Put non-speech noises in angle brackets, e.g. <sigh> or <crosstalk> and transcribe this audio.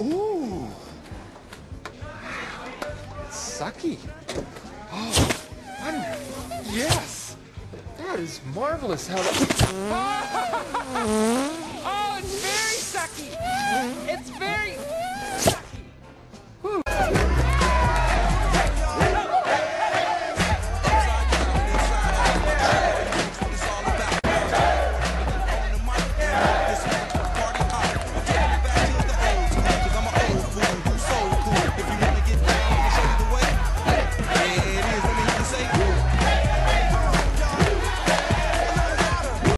Ooh. It's sucky. Oh, wonderful. Yes. That is marvelous how that... <laughs> Oh, it's very sucky. It's very...